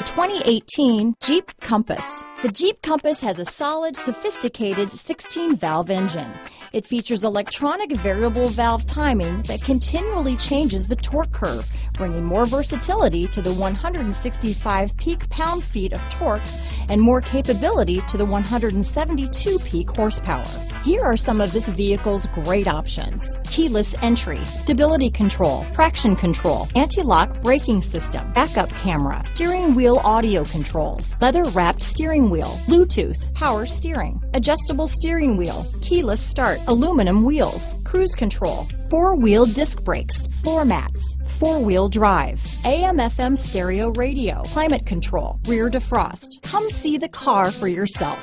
The 2018 Jeep Compass. The Jeep Compass has a solid, sophisticated 16-valve engine. It features electronic variable valve timing that continually changes the torque curve, bringing more versatility to the 165 peak pound-feet of torque and more capability to the 172 peak horsepower. Here are some of this vehicle's great options. Keyless entry, stability control, traction control, anti-lock braking system, backup camera, steering wheel audio controls, leather wrapped steering wheel, Bluetooth, power steering, adjustable steering wheel, keyless start, aluminum wheels, cruise control, four-wheel disc brakes, floor mats, four-wheel drive, AM FM stereo radio, climate control, rear defrost. Come see the car for yourself.